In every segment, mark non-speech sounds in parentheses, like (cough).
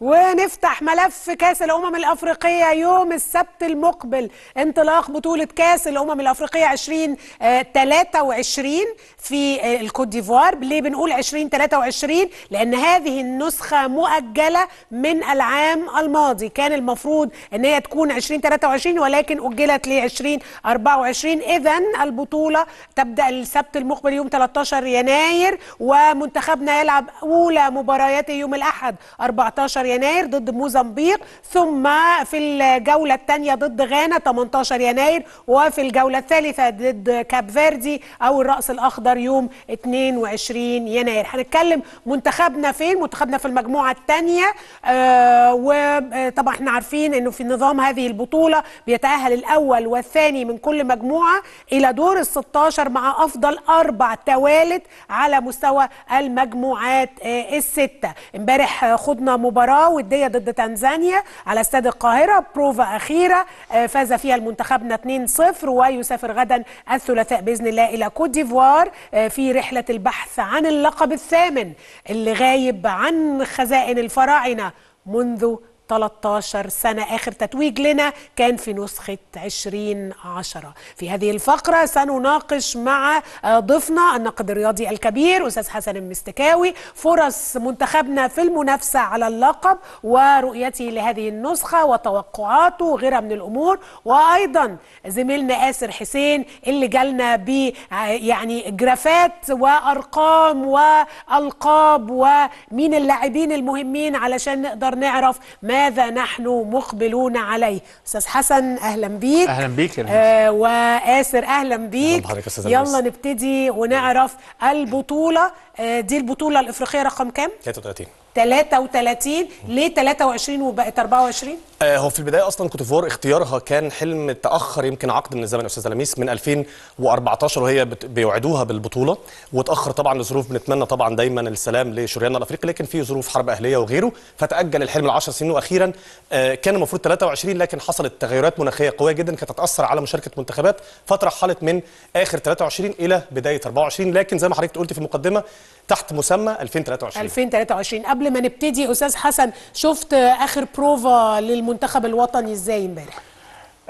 ونفتح ملف كاس الأمم الأفريقية يوم السبت المقبل. انطلاق بطولة كاس الأمم الأفريقية 2023 في آه، الكوت ديفوار. ليه بنقول 2023 لأن هذه النسخة مؤجلة من العام الماضي. كان المفروض إن هي تكون 2023 ولكن أجلت ل 2024 اذا البطولة تبدأ السبت المقبل يوم 13 يناير ومنتخبنا يلعب أولى مبارياته يوم الأحد 14 يناير ضد موزمبيق ثم في الجولة الثانية ضد غانا 18 يناير وفي الجولة الثالثة ضد كاب فيردي أو الرأس الأخضر يوم 22 يناير. هنتكلم منتخبنا فين؟ منتخبنا في المجموعة الثانية. آه وطبعا إحنا عارفين إنه في نظام هذه البطولة بيتأهل الأول والثاني من كل مجموعة إلى دور ال 16 مع أفضل أربع توالت على مستوى المجموعات آه الستة. امبارح آه، خضنا مباراة ودية ضد تنزانيا على استاد القاهرة. بروفا أخيرة آه، فاز فيها المنتخبنا 2-0 ويسافر غدا الثلاثاء بإذن الله إلى كوت ديفوار آه، في رحلة البحث عن اللقب الثامن اللي غايب عن خزائن الفراعنة منذ 13 سنة آخر تتويج لنا كان في نسخة 2010 في هذه الفقرة سنناقش مع ضيفنا الناقد الرياضي الكبير أستاذ حسن المستكاوي فرص منتخبنا في المنافسة على اللقب ورؤيته لهذه النسخة وتوقعاته وغيرها من الأمور. وأيضا زميلنا آسر حسين اللي جالنا ب يعني جرافات وأرقام وألقاب ومين اللاعبين المهمين علشان نقدر نعرف ماذا نحن مقبلون عليه؟ أستاذ حسن أهلا بيك. أهلا بيك يا. آه وآسر أهلا بيك. يلا. نبتدي ونعرف البطولة. آه دي البطولة الإفريقية رقم كام؟ 33 33 ليه 23 وبقت 24 آه، هو في البداية أصلا كوت ديفوار اختيارها كان حلم تأخر يمكن عقد من الزمن يا أستاذ لميس من 2014 وهي بيوعدوها بالبطولة. واتاخر طبعا لظروف بنتمنى طبعا دايما السلام لشرياننا الأفريقي لكن في ظروف حرب أهلية وغيره. فتأجل الحلم ل 10 سنين وأخيرا. آه، كان المفروض 23 لكن حصلت تغيرات مناخية قوية جدا كانت هتاثر على مشاركة منتخبات. فترحلت من آخر 23 إلى بداية 24 لكن زي ما حضرتك قلت في المقدمه تحت مسمى 2023 2023 قبل ما نبتدي أستاذ حسن شفت آخر بروفا للمنتخب الوطني إزاي امبارح؟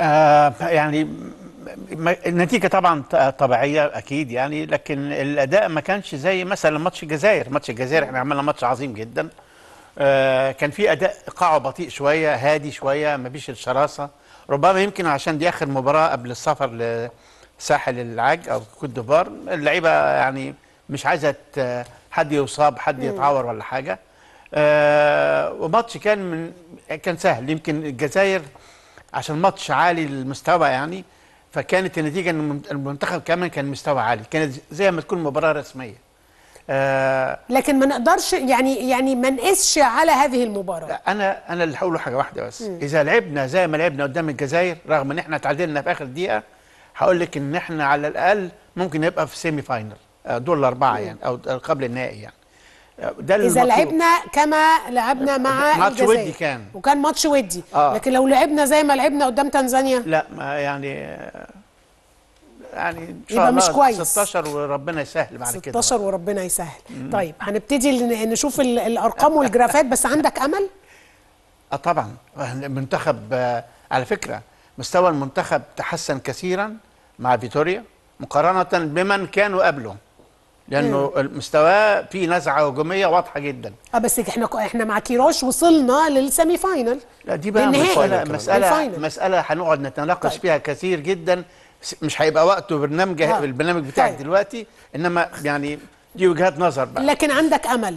آه يعني النتيجة طبعا طبيعية أكيد يعني لكن الأداء ما كانش زي مثلا ماتش الجزائر. ماتش الجزائر إحنا عملنا ماتش عظيم جدا. آه كان في أداء إيقاعه بطيء شوية هادي شوية ما فيش الشراسة. ربما يمكن عشان دي آخر مباراة قبل السفر لساحل العاج أو كوت ديفوار. اللعيبة يعني مش عايزة حد يصاب حد يتعور ولا حاجة. آه وماتش كان من كان سهل. يمكن الجزائر عشان ماتش عالي المستوى يعني فكانت النتيجة إن المن- المنتخب كمان كان مستوى عالي. كانت زي ما تكون مباراة رسمية. آه لكن ما نقدرش يعني يعني ما نقسش على هذه المباراة. أنا أنا اللي هقوله حاجة واحدة بس. إذا لعبنا زي ما لعبنا قدام الجزائر رغم إن إحنا تعادلنا في آخر دقيقة هقول لك إن إحنا على الأقل ممكن نبقى في semi final آه، دور الأربعة يعني أو قبل النهائي يعني. ده إذا. لعبنا كما لعبنا مع ماتش ودي كان. وكان ماتش ودي. آه. لكن لو لعبنا زي ما لعبنا قدام تنزانيا؟ لا ما يعني يعني إن شاء يبقى الله مش كويس. 16 وربنا يسهل بعد كده. 16 وربنا يسهل. طيب هنبتدي نشوف ال- الأرقام وال graphات. بس عندك أمل؟ آه طبعا. المنتخب آه، على فكرة مستوى المنتخب تحسن كثيرا مع فيتوريا مقارنة بمن كانوا قبله. لأنه مستواه فيه نزعة هجومية واضحة جدا آه بس إحنا إحنا مع كيروش وصلنا لل semi final لا دي بقى. مسألة ال final. مسألة هنقعد نتناقش طيب. فيها كثير جدا مش هيبقى وقته برنامج آه. البرنامج بتاعك طيب. دلوقتي إنما يعني دي وجهات نظر بقى لكن عندك أمل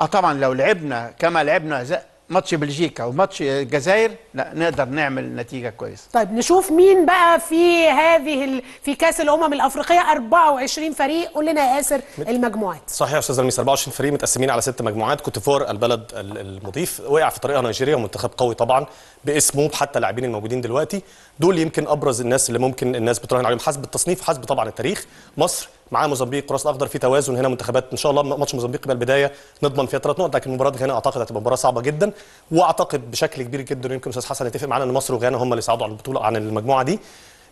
آه طبعا لو لعبنا كما لعبنا ماتش بلجيكا وماتش الجزائر لا نقدر نعمل نتيجة كويسة. طيب نشوف مين بقى في هذه ال... في كأس الأمم الأفريقية 24 فريق. قول لنا يا ياسر المجموعات. صحيح يا أستاذ لميس 24 فريق متقسمين على ست مجموعات. كوت ديفوار البلد ال- المضيف وقع في طريقها نيجيريا ومنتخب قوي طبعا باسمه بحتى اللاعبين الموجودين دلوقتي. دول يمكن أبرز الناس اللي ممكن الناس بتراهن عليهم. حسب التصنيف حسب طبعا التاريخ مصر مع موزمبيق راس الاخضر في توازن هنا منتخبات إن شاء الله ماتش موزمبيق يبقى البداية نضمن فيها ثلاث نقط لكن مباراه غانا أعتقد هتبقى مباراة صعبة جدا. وأعتقد بشكل كبير جدا يمكن أستاذ حسن يتفق معانا إن مصر وغانا هم اللي صعدوا على البطولة عن المجموعة دي.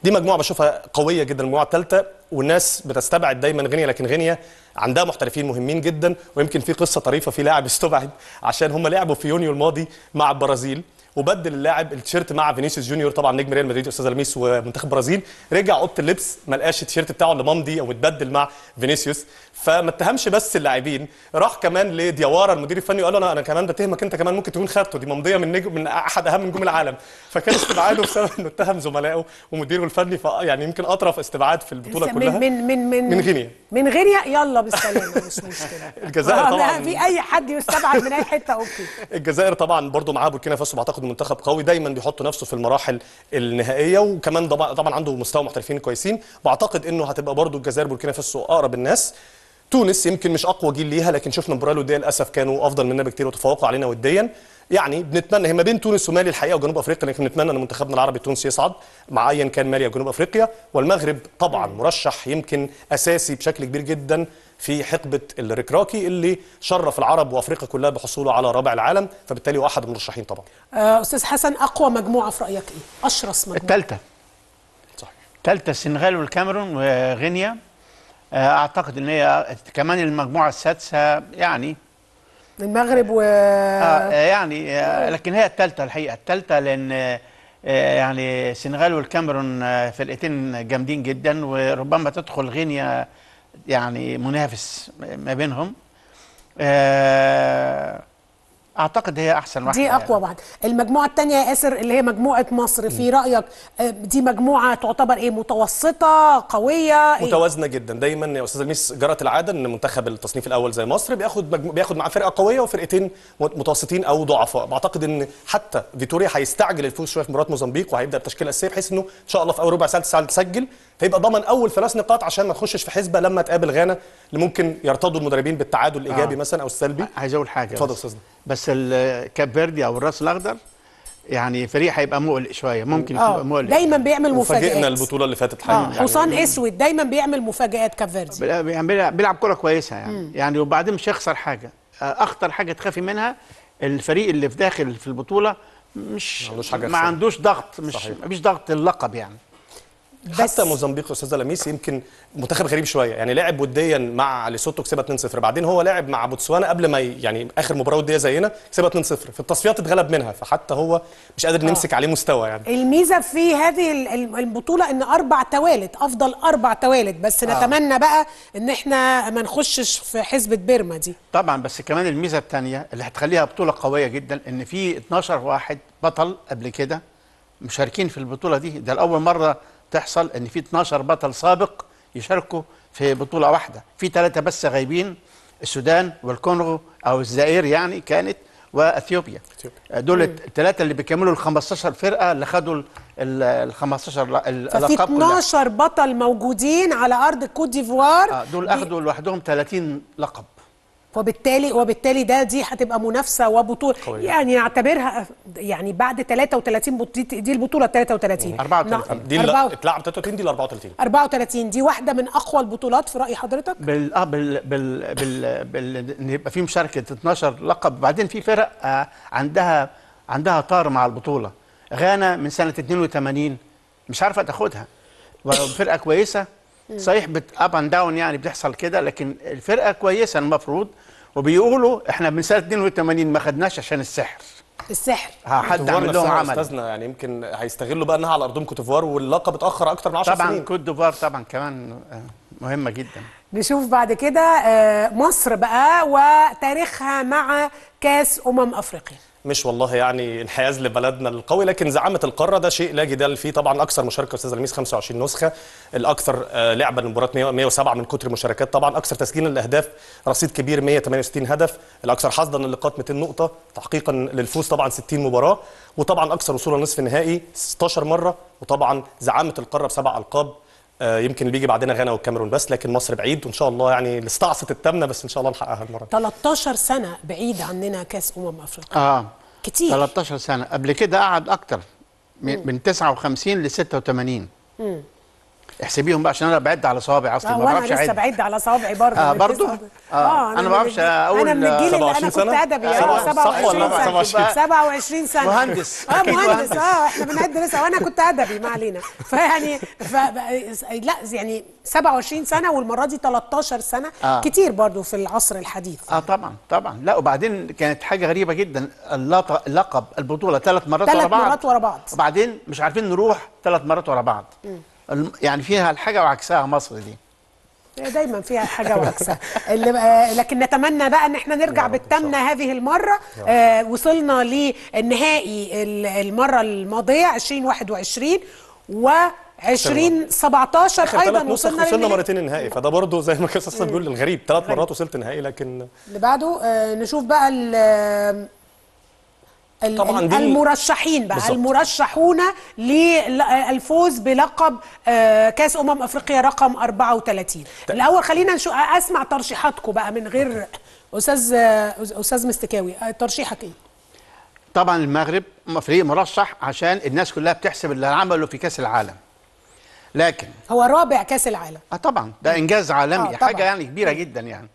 دي مجموعة بشوفها قوية جدا المجموعة الثالثة والناس بتستبعد دايما غينيا لكن غينيا عندها محترفين مهمين جدا ويمكن في قصة طريفة في لاعب (laughs) استبعد عشان هم لعبوا في يونيو الماضي مع البرازيل. وبدل اللاعب التيشيرت مع فينيسيوس جونيور طبعا نجم ريال مدريد أستاذ لميس ومنتخب البرازيل رجع أوضة اللبس ما لقاش التيشيرت بتاعه اللي ممضي أو متبدل مع فينيسيوس. فما اتهمش بس اللاعبين راح كمان لديوارا المدير الفني وقال له أنا أنا كمان بتهمك أنت كمان ممكن تكون خدته دي ممضية من نجم من أحد أهم نجوم العالم. فكان استبعاده بسبب إنه اتهم زملائه ومديره الفني يعني يمكن أطرف استبعاد في البطولة من كلها. من من من من غينيا. من غينيا يلا بالسلامة مش مشكلة. الجزائر (laughs) طبعاً. في أي حد يستبعد من أي حتة okay. الجزائر طبعا برضو معاها بوركينا فاسو بعتقد منتخب قوي دايما بيحط نفسه في المراحل النهائية وكمان طبعا طبعا عنده مستوى محترفين كويسين. وأعتقد إنه هتبقى برضو الجزائر بوركينا فاسو أقرب الناس. تونس يمكن مش أقوى جيل ليها لكن شفنا مباراه الوديه للأسف كانوا أفضل مننا بكتير وتفوقوا علينا وديا. يعني بنتمنى هي ما بين تونس ومالي الحقيقة وجنوب أفريقيا لكن بنتمنى إن منتخبنا العربي التونسي يصعد مع ايا كان مالي أو جنوب أفريقيا. والمغرب طبعا مرشح يمكن أساسي بشكل كبير جدا في حقبة الركراكي اللي شرف العرب وأفريقيا كلها بحصوله على رابع العالم فبالتالي هو احد المرشحين طبعا. آه، أستاذ حسن أقوى مجموعة في رأيك إيه؟ أشرس مجموعة. الثالثة. صحيح. الثالثة السنغال والكاميرون وغينيا. آه، أعتقد إن هي كمان المجموعة السادسة يعني. المغرب و آه يعني آه لكن هي الثالثة الحقيقة. الثالثة لأن آه يعني السنغال والكاميرون آه، فرقتين جامدين جدا وربما تدخل غينيا يعني منافس ما بينهم. آه أعتقد هي أحسن واحدة دي أقوى واحدة. المجموعة الثانية يا ياسر اللي هي مجموعة مصر في رأيك آه، دي مجموعة تعتبر إيه؟ متوسطة قوية إيه؟ متوازنة جدا. دايما يا أستاذ الميس جرت العادة إن منتخب التصنيف الأول زي مصر بياخد مجمو... بياخد معاه فرقة قوية وفرقتين متوسطين أو ضعفاء. بعتقد إن حتى فيتوريا هيستعجل الفوز شوية في مباراة موزمبيق وهيبدأ بتشكيلة أساسية بحيث إنه إن شاء الله في اول ربع ساعة ساعه تسجل. فيبقى ضمن أول ثلاث نقاط عشان ما تخشش في حسبة لما تقابل غانا اللي ممكن يرتضوا المدربين بالتعادل الإيجابي آه. مثلا أو السلبي. عايز أقول حاجة اتفضل بس. أستاذنا. بس الكاب فيردي أو الراس الأخضر يعني فريق هيبقى مقلق شوية ممكن آه. يبقى مقلق. دايما بيعمل وفاجئنا مفاجآت. البطولة اللي فاتت حقيقي. حصان أسود دايما بيعمل مفاجآت كاب فيردي بيلعب- يعني بيلعب بيلعب كرة كويسة يعني. يعني وبعدين مش هيخسر حاجة. آه، أخطر حاجة تخافي منها الفريق اللي في داخل في البطولة مش ما عندوش ضغط مش. مفيش ضغط اللقب يعني. حتى موزمبيق أستاذ لميس يمكن منتخب غريب شوية. يعني لعب وديا مع ليسوتو كسبها 2-0 بعدين هو لعب مع بوتسوانا قبل ما يعني آخر مباراة وديه زينا كسبها 2-0 في التصفيات اتغلب منها فحتى هو مش قادر نمسك عليه مستوى يعني. الميزة في هذه ال- ال- البطولة إن أربع توالت أفضل أربع توالت. بس نتمنى بقى إن إحنا ما نخشش في حسبه بيرما دي. طبعا بس كمان الميزة الثانية اللي هتخليها بطولة قوية جدا إن في 12 واحد بطل قبل كده مشاركين في البطولة دي. ده لأول مرة تحصل إن في 12 بطل سابق يشاركوا في بطولة واحدة. في ثلاثة بس غايبين السودان والكونغو أو الجزائر يعني كانت وإثيوبيا. دول الثلاثه اللي بيكملوا ال 15 فرقة اللي خدوا ال 15 ل- ففي اللقب كلها. 12 بطل موجودين على أرض كوت ديفوار. آه، دول أخدوا لوحدهم 30 لقب. وبالتالي وبالتالي ده دي هتبقى منافسة وبطولة. قوية. يعني نعتبرها يعني بعد 33 بط- دي البطولة 33 34. دي اتلعب 33 دي ل 34 34 دي واحدة من أقوى البطولات في رأي حضرتك؟ بال آه بال بال بال, بال إن يبقى في مشاركة 12 لقب. بعدين في فرق آه عندها عندها طار مع البطولة. غانا من سنة 82 مش عارفة تاخدها. وفرقة كويسة. صحيح بت up and down يعني بتحصل كده لكن الفرقة كويسة. المفروض وبيقولوا إحنا من سنة 82 ما خدناش عشان السحر. السحر. ها، حد عمل لهم عمل. أستاذنا يعني يمكن هيستغلوا بقى إنها على أرضهم كوت ديفوار واللقب اتأخر أكتر من 10 طبعا سنين. كوت ديفوار طبعا كمان آه، مهمة جدا. نشوف بعد كده آه، مصر بقى وتاريخها مع كأس أمم أفريقيا. مش والله يعني انحياز لبلدنا القوي لكن زعامة القارة ده شيء لا جدال فيه. طبعا أكثر مشاركة أستاذ لميس 25 نسخة الأكثر آه، لعبا للمباريات 100 107 من كتر المشاركات. طبعا أكثر تسجيلا للأهداف رصيد كبير 168 هدف الأكثر حصدا للقاءات 200 نقطة تحقيقا للفوز طبعا 60 مباراة وطبعا أكثر وصولا نصف النهائي 16 مرة وطبعا زعامة القارة بسبع ألقاب. يمكن اللي بيجي بعدنا غانا والكاميرون بس لكن مصر بعيد وإن شاء الله يعني الاستعصت التامنة بس إن شاء الله نحققها المرة دي. 13 سنة بعيد عننا كأس أمم أفريقيا. آه. كتير. 13 سنة. قبل كده قعد أكتر من من 59 ل 86 احسبيهم بقى عشان أنا بعد على صوابعي اصلي آه ما بعرفش لسه أعد بعد على صوابعي برضه آه، برضو؟ تسعة- آه، أنا ما بعرفش أقول، أنا من الجيل اللي أنا 27 كنت؟ أدبي آه، آه صح ولا 27 لا؟ سنة 27. 27 (laughs) سنة مهندس، آه مهندس. آه إحنا بنعد لسه وأنا كنت أدبي ما علينا فيعني ف... لا يعني 27 سنة والمرة دي 13 سنة آه. كتير برضو في العصر الحديث آه طبعا طبعا لا وبعدين كانت حاجة غريبة جدا اللقب البطولة ثلاث مرات ثلاث ورا بعض مرات ورا بعض. وبعدين مش عارفين نروح ثلاث مرات ورا بعض الم- يعني فيها الحاجة وعكسها مصر دي. دايما فيها حاجة وعكسها. لكن نتمنى بقى إن إحنا نرجع بالتامنه هذه المرة. آه وصلنا للنهائي ال- المرة الماضية 2021 و 2017 آخر أيضا وصلنا وصلنا. مرتين النهائي فده برضه زي ما كان أستاذ بيقول الغريب. ثلاث مرات وصلت النهائي لكن اللي بعده آه نشوف بقى طبعاً دي- المرشحين بقى بالظبط. المرشحون للفوز بلقب آه، كأس أمم أفريقيا رقم 34 الأول خلينا نشوف أسمع ترشيحاتكم بقى من غير أستاذ أستاذ مستكاوي. آه، ترشيحك إيه؟ طبعا المغرب فريق مرشح عشان الناس كلها بتحسب اللي عمله في كأس العالم. لكن هو رابع كأس العالم. آه طبعا. ده إنجاز عالمي آه، طبعاً. حاجة يعني كبيرة جدا يعني.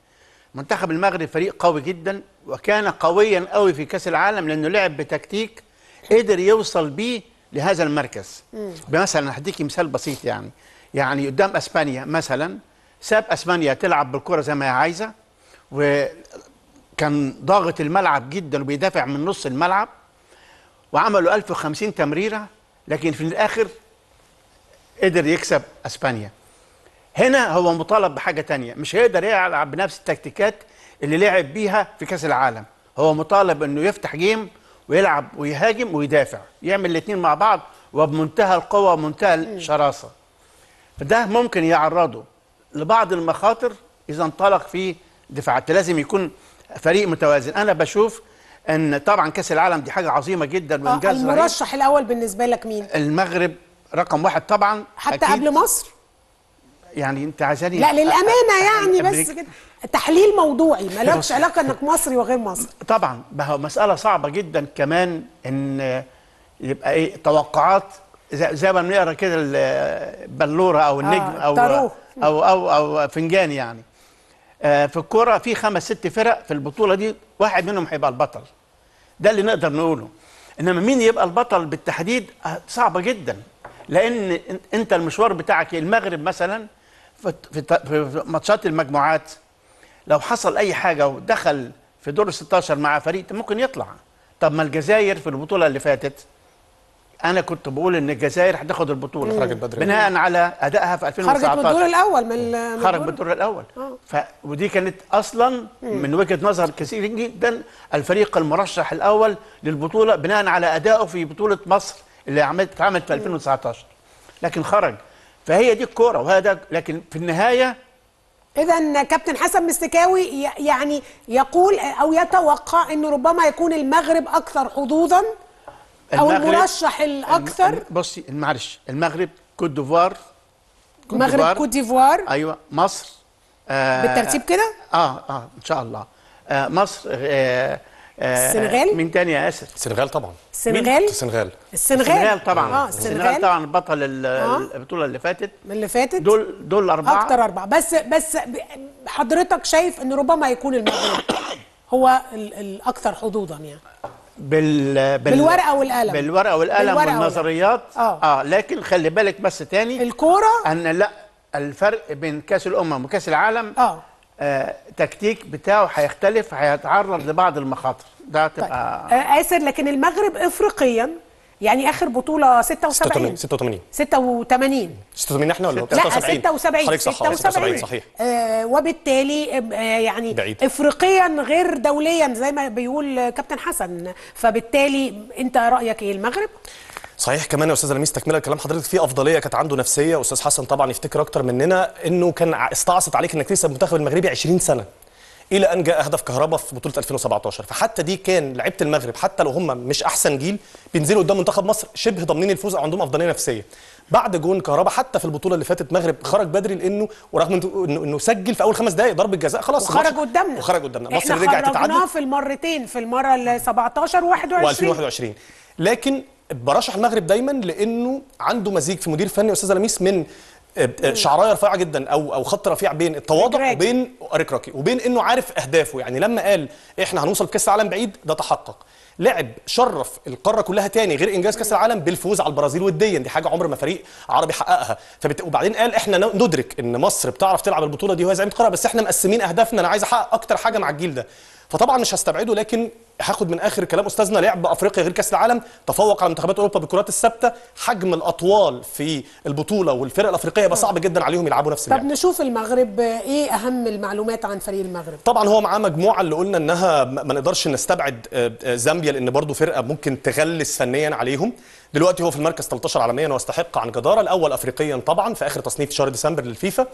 منتخب المغرب فريق قوي جدا وكان قويا قوي في كأس العالم لأنه لعب بتكتيك قدر يوصل بيه لهذا المركز. مثلا هديكي مثال بسيط يعني. يعني قدام أسبانيا مثلا ساب أسبانيا تلعب بالكرة زي ما هي عايزة وكان ضاغط الملعب جدا وبيدافع من نص الملعب وعملوا 1050 تمريرة لكن في الآخر قدر يكسب أسبانيا. هنا هو مطالب بحاجة تانية. مش هيقدر يلعب بنفس التكتيكات اللي لعب بيها في كأس العالم. هو مطالب إنه يفتح جيم ويلعب ويهاجم ويدافع. يعمل الاثنين مع بعض وبمنتهى القوة ومنتهى الشراسة. فده ممكن يعرضه لبعض المخاطر إذا انطلق في دفاعات لازم يكون فريق متوازن. أنا بشوف أن طبعا كأس العالم دي حاجة عظيمة جدا آه، وإنجاز رهيب. المرشح الأول بالنسبة لك مين؟ المغرب رقم واحد طبعا حتى أكيد. قبل مصر؟ يعني انت عايزاني لا للأمانة يعني بس. كده. تحليل موضوعي مالكش علاقة إنك مصري وغير مصري. طبعا ما هو مسألة صعبة جدا كمان إن يبقى إيه توقعات زي, زي ما بنقرأ كده البلورة أو النجم أو الطاروخ. أو أو أو فنجان يعني. آه، في الكرة في خمس ست فرق في البطولة دي واحد منهم هيبقى البطل. ده اللي نقدر نقوله. إنما مين يبقى البطل بالتحديد؟ آه، صعبة جدا. لأن أنت المشوار بتاعك المغرب مثلا في في في ماتشات المجموعات لو حصل أي حاجة ودخل في دور ال 16 مع فريق ممكن يطلع. طب ما الجزائر في البطولة اللي فاتت أنا كنت بقول إن الجزائر هتاخد البطولة. خرجت بدري. بناء على أدائها في خرجت من الدور 2019 الأول من خرج الدور- بالدور الأول. آه. ف... ودي كانت أصلا من وجهة نظر كثير جدا الفريق المرشح الأول للبطولة بناء على أدائه في بطولة مصر اللي عملت اتعملت في 2019 لكن خرج. فهي دي الكورة وهذا لكن في النهاية إذا كابتن حسن مستكاوي يعني يقول أو يتوقع انه ربما يكون المغرب أكثر حظوظا أو المغرب- المرشح الأكثر؟ الم- بصي معلش المغرب كوت ديفوار كوت مغرب ديفوار. كوت ديفوار؟ أيوه مصر آه بالترتيب كده؟ آه آه إن شاء الله. آه مصر آه آه السنغال؟ مين تاني يا اسر السنغال طبعا. السنغال السنغال؟ السنغال طبعا. آه السنغال السنغال. طبعا بطل آه. البطولة اللي فاتت. من اللي فاتت؟ دول دول أربعة. أكتر أربعة. بس بس حضرتك شايف إن ربما يكون المغرب هو ال- الأكثر حظوظا يعني. بال... بال... بالورقة والقلم. بالورقة والقلم بالورقة والقلم. والنظريات. آه. آه لكن خلي بالك بس تاني. الكورة؟ أن لا الفرق بين كأس الأمم وكأس العالم آه. آه تكتيك بتاعه هيختلف هيتعرض لبعض المخاطر. ده طيب. تبقى آه، آسر لكن المغرب افريقيا يعني آخر بطولة 76 86 86 86 إحنا ولا لا 73 76 حضرتك صح آه، 76 صحيح. آه وبالتالي آه يعني بعيد. افريقيا غير دوليا زي ما بيقول كابتن حسن. فبالتالي أنت رأيك إيه المغرب؟ صحيح كمان يا أستاذ لميس تكملة كلام حضرتك في أفضلية كانت عنده نفسية. أستاذ حسن طبعا يفتكر أكتر مننا إنه كان استعصت عليك إنك تكسب المنتخب المغربي 20 سنة. إلى أن جاء هدف كهربا في بطولة 2017 فحتى دي كان لعيبة المغرب حتى لو هم مش أحسن جيل بينزلوا قدام منتخب مصر شبه ضامنين الفوز أو عندهم أفضلية نفسية. بعد جون كهربا حتى في البطولة اللي فاتت المغرب خرج بدري لأنه ورغم انه انه سجل في أول خمس دقائق ضربة جزاء خلاص وخرج قدامنا. وخرج قدامنا. مصر رجعت تتعادل في المرتين في المرة ال 17 و21 و2021 لكن برشح المغرب دايما لأنه عنده مزيج في مدير فني أستاذ لميس من شعراية رفيعة جدا أو أو خط رفيع بين التواضع. وبين ركراكي وبين إنه عارف أهدافه. يعني لما قال إحنا هنوصل كأس العالم بعيد ده تحقق. لعب شرف القارة كلها تاني غير إنجاز كأس العالم بالفوز على البرازيل وديا. دي حاجة عمر ما فريق عربي حققها. فبت... وبعدين قال إحنا ندرك إن مصر بتعرف تلعب البطولة دي وهي زعيمه قارة بس إحنا مقسمين أهدافنا. أنا عايز أحقق أكتر حاجة مع الجيل ده. فطبعا مش هستبعده لكن هاخد من آخر كلام أستاذنا لعب بافريقيا غير كأس العالم تفوق على منتخبات أوروبا بالكرات الثابتة. حجم الأطوال في البطولة والفرق الأفريقية يبقى صعب جدا عليهم يلعبوا نفس طب اللعب. نشوف المغرب إيه أهم المعلومات عن فريق المغرب؟ طبعا هو معاه مجموعة اللي قلنا إنها ما نقدرش نستبعد آه، آه، زامبيا لأن برضو فرقة ممكن تغلس فنيا عليهم. دلوقتي هو في المركز 13 عالميا واستحق عن جدارة الأول افريقيا طبعا في آخر تصنيف شهر ديسمبر للفيفا.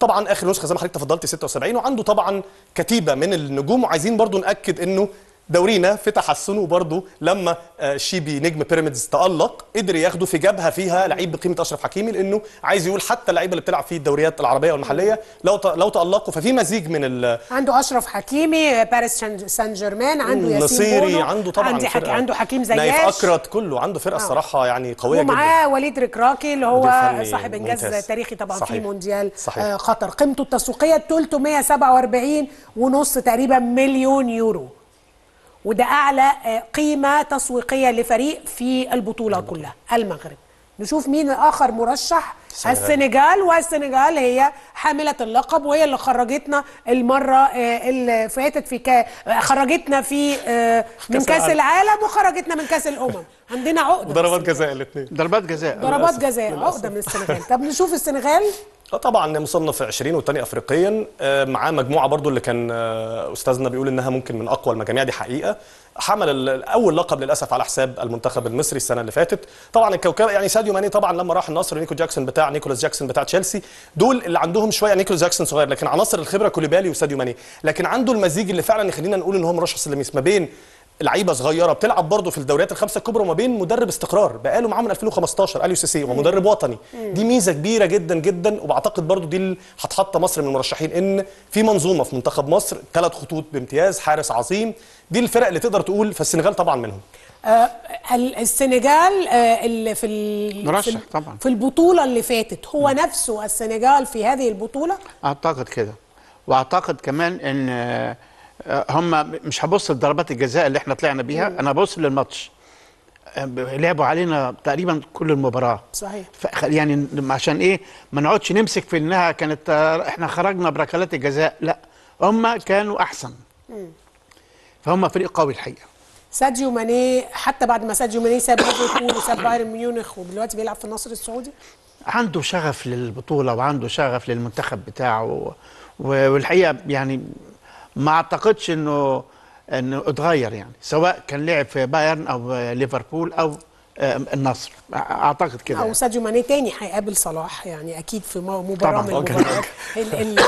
طبعا آخر نسخة زي ما حضرتك تفضلت 76 وعنده طبعا كتيبة من النجوم وعايزين برضو نأكد إنه دورينا في تحسنه برضه لما آه، شيبي نجم بيراميدز تألق قدر ياخده في جبهة فيها لعيب بقيمة أشرف حكيمي لأنه عايز يقول حتى اللعيبة اللي بتلعب في الدوريات العربية والمحلية لو لو تألقوا ففي مزيج من ال عنده أشرف حكيمي باريس سان جيرمان عنده ياسين نصيري عنده طبعا عندي حكي. عنده حكيم نايف زياش أكرت كله عنده فرقة الصراحه يعني قوية جدا ومعاه وليد ركراكي اللي هو صاحب إنجاز. تاريخي طبعا في صحيح. مونديال صحيح. آه، قطر قيمته التسويقية 347 ونص تقريبا مليون يورو وده أعلى آه، قيمة تسويقية لفريق في البطولة كلها المغرب. نشوف مين اخر مرشح السنغال. السنغال والسنغال هي حاملة اللقب وهي اللي خرجتنا المرة آه، اللي فاتت في كا... خرجتنا في آه، من كأس كاس العالم. العالم وخرجتنا من كأس الأمم. عندنا عقدة وضربات جزاء الاثنين. ضربات جزاء. ضربات جزاء عقدة من السنغال. طب نشوف السنغال. طبعا مصنف 20 والثاني افريقيا آه، معاه مجموعة برضو اللي كان آه، أستاذنا بيقول إنها ممكن من أقوى المجاميع دي حقيقة. حمل أول لقب للأسف على حساب المنتخب المصري السنة اللي فاتت. طبعا الكوكب يعني ساديو ماني طبعا لما راح النصر نيكو جاكسون بتاع نيكولاس جاكسون بتاع تشيلسي دول اللي عندهم شوية نيكولاس جاكسون صغير لكن عناصر الخبرة كوليبالي وساديو ماني. لكن عنده المزيج اللي فعلا يخلينا نقول إن هو مرشح سلميس ما بين لعيبة صغيرة بتلعب برضه في الدوريات الخمسة الكبرى وما بين مدرب استقرار. بقاله معاه من 2015 أليو سيسيه ومدرب وطني. دي ميزة كبيرة جدا جدا وبعتقد برضه دي اللي هتحط مصر من المرشحين إن في منظومة في منتخب مصر ثلاث خطوط بامتياز حارس عظيم. دي الفرق اللي تقدر تقول فالسنغال طبعا منهم. آه، ال- السنغال آه، اللي في مرشح طبعاً. في البطولة اللي فاتت. هو نفسه السنغال في هذه البطولة؟ أعتقد كده. وأعتقد كمان إن آه، هم مش هبص لضربات الجزاء اللي إحنا طلعنا بيها أنا ببص للماتش. آه، لعبوا علينا تقريبا كل المباراة. صحيح. يعني عشان إيه؟ ما نقعدش نمسك في إنها كانت آه، إحنا خرجنا بركلات الجزاء. لا هم كانوا أحسن. فهم فريق قوي الحقيقة. ساديو ماني حتى بعد ما ساديو ماني ساب ليفربول وساب بايرن ميونخ ودلوقتي بيلعب في النصر السعودي؟ عنده شغف للبطولة وعنده شغف للمنتخب بتاعه و- والحقيقة يعني ما أعتقدش انه إنه اتغير يعني سواء كان لعب في بايرن أو ليفربول أو آه، النصر أعتقد كده أو يعني. ساديو ماني تاني هيقابل صلاح يعني أكيد في مباراة. من. المباريات ال- ال-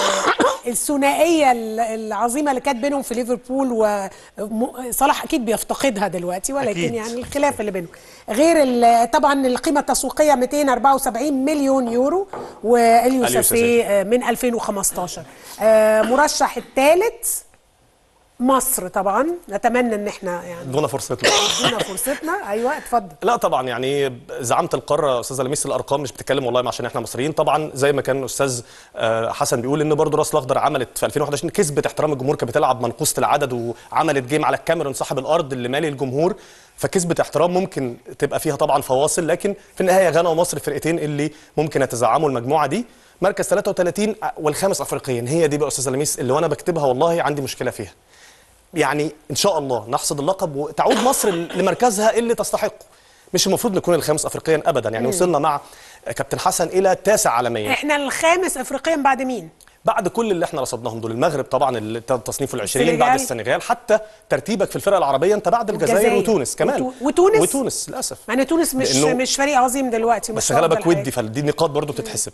الثنائية ال- العظيمة اللي كانت بينهم في ليفربول وصلاح أكيد بيفتقدها دلوقتي ولكن أكيد. يعني الخلاف اللي بينهم. غير طبعا القيمة التسويقية 274 مليون يورو واليو أليو ساسي آه، من 2015 آه، مرشح الثالث مصر طبعا. نتمنى إن إحنا يعني دون فرصتنا. ادونا فرصتنا. أيوه اتفضل. لا طبعا يعني زعامة القارة أستاذة لميس الأرقام مش بتتكلم والله عشان إحنا مصريين. طبعا زي ما كان أستاذ آه، حسن بيقول إن برضه راس الاخضر عملت في 2021 كسبت احترام الجمهور كانت بتلعب منقوصة العدد وعملت جيم على الكاميرون صاحب الأرض اللي مالي الجمهور فكسبت احترام ممكن تبقى فيها طبعا فواصل لكن في النهاية غانا ومصر فرقتين اللي ممكن يتزعموا المجموعة دي. مركز 33 والخامس افريقيا. هي دي بقى أستاذة لميس اللي وأنا بكتبها والله عندي مشكلة فيها. يعني إن شاء الله نحصد اللقب وتعود مصر لمركزها اللي تستحقه. مش المفروض نكون الخامس افريقيا ابدا يعني وصلنا مع كابتن حسن إلى تاسع عالميا. إحنا الخامس افريقيا بعد مين؟ بعد كل اللي إحنا رصدناهم دول المغرب طبعا اللي تصنيفه العشرين. بعد السنغال حتى ترتيبك في الفرق العربية انت بعد الجزائر. وتونس كمان وتو- وتونس؟ وتونس للأسف إن تونس مش مش فريق عظيم دلوقتي بس غلبك. ودي فدي نقاط برضو بتتحسب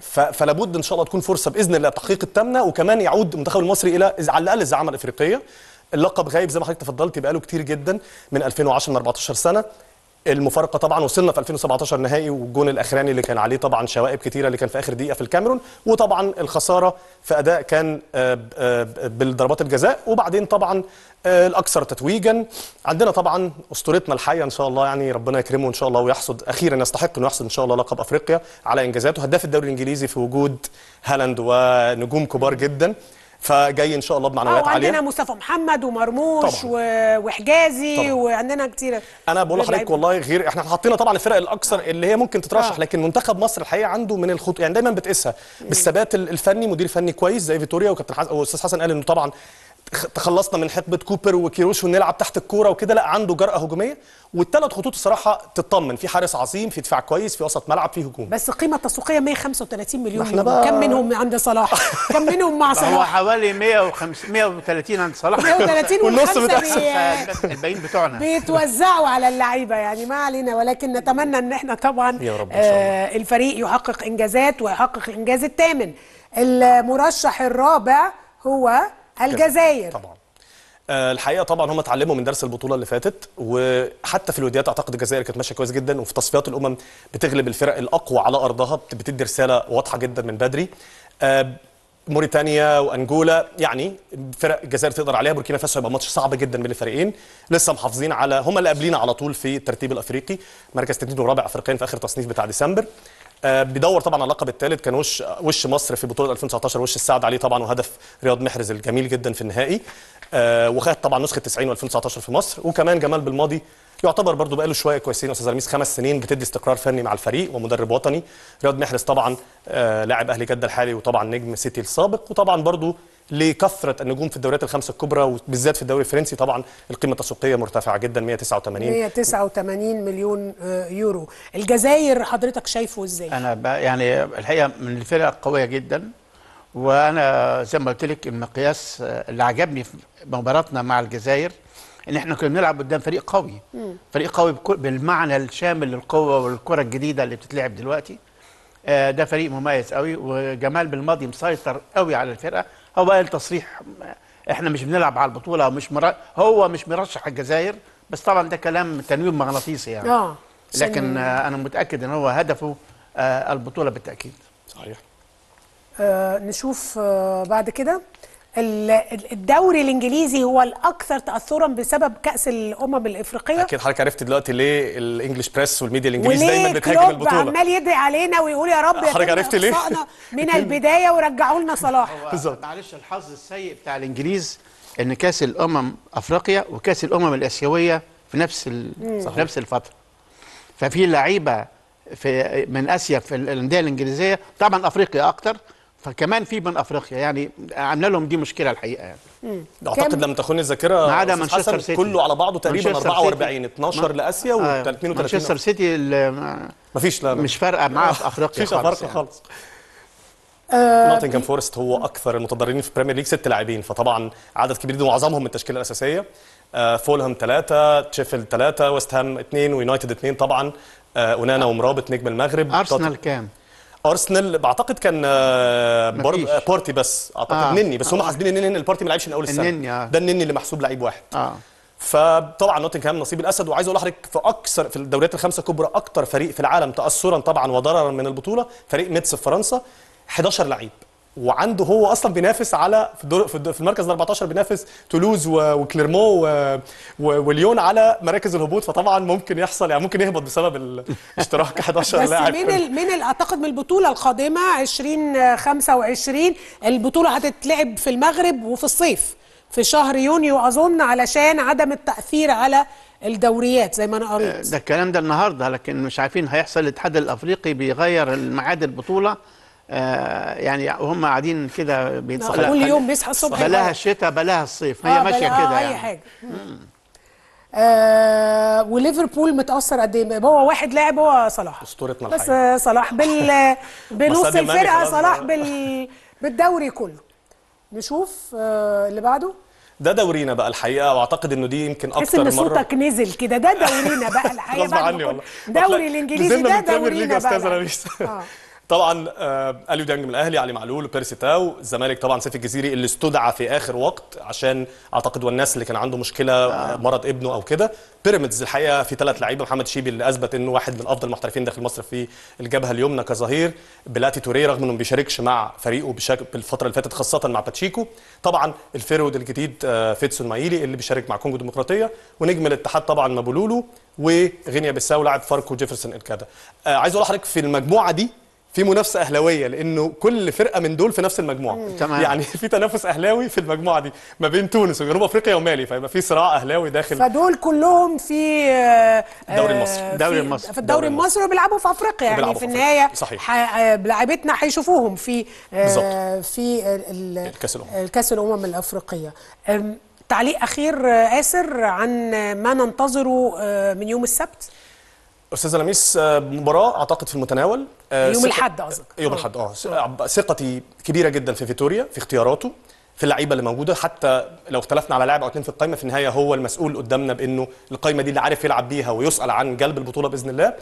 ف- فلا بد إن شاء الله تكون فرصة بإذن الله تحقيق التامنه وكمان يعود المنتخب المصري إلى على الأقل الزعامة الإفريقية اللقب غايب زي ما حضرتك تفضلت بقاله كتير جدا من 2010 من 14 سنة المفارقة طبعا وصلنا في 2017 نهائي والجون الأخراني اللي كان عليه طبعا شوائب كتيرة اللي كان في آخر دقيقة في الكاميرون وطبعا الخسارة في أداء كان آه، آه، بالضربات الجزاء وبعدين طبعا آه، الأكثر تتويجا. عندنا طبعا أسطورتنا الحية إن شاء الله يعني ربنا يكرمه ان شاء الله ويحصد أخيرا يستحق إنه يحصد إن شاء الله لقب أفريقيا على إنجازاته. هداف الدوري الإنجليزي في وجود هالاند ونجوم كبار جدا. فجاي إن شاء الله بمعنويات عاليه عندنا مصطفى محمد ومرموش طبعاً. وحجازي طبعاً. وعندنا كتير أنا بقول لحضرتك. والله غير إحنا حطينا طبعا الفرق الأكثر اللي هي ممكن تترشح آه. لكن منتخب مصر الحقيقة عنده من الخطوط يعني دايما بتقيسها بالثبات ال- الفني مدير فني كويس زي فيتوريا وكابتن حسن واستاذ حسن قال إنه طبعا تخلصنا من حقبة كوبر وكيروش ونلعب تحت الكورة وكده لا عنده جرأة هجومية. والثلاث خطوط الصراحة تطمن. في حارس عظيم في دفاع كويس في وسط ملعب في هجوم. بس القيمه التسويقيه 135 مليون إحنا يورو. بقى- كم منهم عند صلاح؟ (laughs) كم منهم مع هو صلاح؟ حوالي 150 130 عند صلاح. 130 والنص. بي- الباقيين بتوعنا. بيتوزعوا على اللعيبة يعني ما علينا. ولكن نتمنى إن إحنا طبعا يا رب إن شاء الله. آه الفريق يحقق إنجازات ويحقق الانجاز الثامن. المرشح الرابع هو الجزائر. طبعا. آه، الحقيقة طبعا هم اتعلموا من درس البطولة اللي فاتت وحتى في الوديات أعتقد الجزائر كانت ماشية كويس جدا وفي تصفيات الأمم بتغلب الفرق الأقوى على أرضها بت- بتدي رسالة واضحة جدا من بدري. آه، موريتانيا وأنجولا يعني فرق الجزائر تقدر عليها بوركينا فاسو هيبقى ماتش صعب جدا بين الفريقين. لسه محافظين على هم اللي قابلين على طول في الترتيب الأفريقي مركز تاني ورابع افريقيا في آخر تصنيف بتاع ديسمبر. بيدور طبعا على اللقب الثالث كان وش وش مصر في بطولة 2019 وش السعد عليه طبعا وهدف رياض محرز الجميل جدا في النهائي. آه، وخد طبعا نسخة 90 و2019 في مصر. وكمان جمال بالماضي يعتبر برضو بقاله شوية كويسين. أستاذ رميس خمس سنين بتدي استقرار فني مع الفريق ومدرب وطني. رياض محرز طبعا آه، لاعب أهلي جده الحالي وطبعا نجم سيتي السابق. وطبعا برضو لكثرة النجوم في الدوريات الخمسة الكبرى وبالذات في الدوري الفرنسي طبعا القيمة التسويقية مرتفعة جدا 189 189 مليون آه، يورو. الجزائر حضرتك شايفه إزاي؟ أنا يعني الحقيقة من الفرق القويه جدا وأنا زي ما قلت لك المقياس آه، اللي عجبني في مباراتنا مع الجزائر إن إحنا كنا بنلعب قدام فريق قوي. فريق قوي بالمعنى الشامل للقوة والكرة الجديدة اللي بتتلعب دلوقتي. آه، ده فريق مميز قوي وجمال بالماضي مسيطر قوي على الفرقة. هو قال تصريح آه، إحنا مش بنلعب على البطولة ومش مر... هو مش مرشح الجزائر بس طبعا ده كلام تنويم مغناطيسي يعني. آه لكن آه، أنا متأكد إن هو هدفه آه، البطولة بالتأكيد. صحيح. آه نشوف آه بعد كده. الدوري الإنجليزي هو الأكثر تاثرا بسبب كأس الأمم الإفريقية. أكيد حضرتك عرفت دلوقتي ليه الإنجليش بريس والميديا الانجليزي دايما بتهاجم البطولة. عمال يدعي علينا ويقول يا رب حضرتك عرفت ليه؟ (laughs) من البداية ورجعوا لنا صلاح. بالظبط. معلش الحظ السيء بتاع الإنجليز إن كأس الأمم أفريقيا وكأس الأمم الآسيوية في نفس ال... في نفس الفترة. ففي لعيبة في من آسيا في الأندية الإنجليزية طبعا أفريقيا أكتر فكمان في من أفريقيا يعني عملنا لهم دي مشكلة الحقيقة يعني. أعتقد لم تخن الذاكرة ما عدا مانشستر سيتي. كله على بعضه تقريبا مانشستر 44 سيتي. 12 لآسيا و آه، 32 مانشستر سيتي ال- مفيش لا لا. مش فارقة معاه في (laughs) أفريقيا مفيش خالص فرق يعني. خالص. نوتنجهام فورست هو أكثر المتضررين في ال Premier League ست لاعبين فطبعا عدد كبير جدا ومعظمهم من التشكيلة الأساسية. آه، فولهام ثلاثة شيفيلد ثلاثة ويست هام اثنين ويونايتد اثنين طبعا. آه، أونانا وأمرابط نجم المغرب. أرسنال كام؟ أرسنال بعتقد كان آه، برضه. آه، بارتي بس أعتقد آه. نني بس هم آه. حاسبين إن نني البارتي ما لعبش من أول السنة النني، آه. ده النني اللي محسوب لعيب واحد آه فطبعا نوتنغهام نصيب الأسد وعايز أقول لحضرتك في أكثر في الدوريات الخمسة الكبرى أكثر فريق في العالم تاثرا طبعا وضررا من البطولة فريق ميتس في فرنسا 11 لعيب وعنده هو أصلا بينافس على في, الدور في, الدور في المركز ال 14 بينافس تولوز وكليرمون وليون على مراكز الهبوط. فطبعا ممكن يحصل يعني ممكن يهبط بسبب الاشتراك (laughs) 11 (laughs) بس لاعب. من ال... من ال... أعتقد من البطولة القادمة 2025 البطولة هتتلعب في المغرب وفي الصيف في شهر يونيو أظن علشان عدم التأثير على الدوريات زي ما أنا قريت. ده الكلام ده النهارده لكن مش عارفين هيحصل الاتحاد الأفريقي بيغير الميعاد البطولة. آه يعني هم قاعدين كده بيتص- لا، كل يوم بيصحى الصبح بلاها. الشتاء بلاها الصيف. هي آه، ماشية كده آه، يعني. اي حاجة آه وليفربول متأثر قد إيه؟ هو واحد لاعب هو صلاح. أسطورتنا بس الحقيقة. آه، صلاح بال (laughs) بنص الفرقة صلاح بقى. بال بالدوري كله. نشوف آه اللي بعده. ده دورينا بقى الحقيقة وأعتقد إنه دي يمكن أكتر إن مرة. صوتك نزل كده. ده دورينا بقى (laughs) الحقيقة غصب عني والله. دوري الإنجليزي ده دورينا بقى. آه. طبعا آه، اليو ديانج من الأهلي علي معلول وبيرسي تاو. الزمالك طبعا سيف الجزيري اللي استدعى في آخر وقت عشان أعتقد والناس اللي كان عنده مشكلة آه. مرض ابنه أو كده. بيراميدز الحقيقة في ثلاث لعيبة محمد شيبي اللي أثبت إنه واحد من أفضل المحترفين داخل مصر في الجبهة اليمنى كظهير. بلاتي توريه رغم إنه ما بيشاركش مع فريقه بشكل بالفترة اللي فاتت خاصة مع باتشيكو. طبعا ال forward الجديد آه، فيستون مايلي اللي بيشارك مع كونجو الديمقراطيه ونجم الاتحاد طبعا مابولولو وغينيا بيساو لاعب فاركو جيفرسون إنكادا. آه، عايز أقول لحضرتك في المجموعة دي في منافسة أهلاوية لأنه كل فرقة من دول في نفس المجموعة تمام. يعني في تنافس أهلاوي في المجموعة دي ما بين تونس وجنوب أفريقيا ومالي فيبقى في صراع أهلاوي داخل فدول كلهم في آه، الدوري آه، المصري. في- الدوري المصري. في الدوري المصري وبيلعبوا في أفريقيا يعني في النهاية. صحيح. آه، لعيبتنا هيشوفوهم في آه، بالظبط. في ال- ال- الكأس الأمم. الكأس الأمم الأفريقية تعليق أخير آه، آسر عن ما ننتظره آه، من يوم السبت أستاذ لميس آه، مباراة أعتقد في المتناول آه، يوم الأحد قصدك. يوم آه. الاحد آه س- ثقتي كبيرة جدا في فيتوريا في اختياراته في اللعيبة اللي موجودة حتى لو اختلفنا على لاعب أو اتنين في القائمه في النهاية هو المسؤول قدامنا بإنه القائمه دي اللي عارف يلعب بيها ويسأل عن جلب البطولة بإذن الله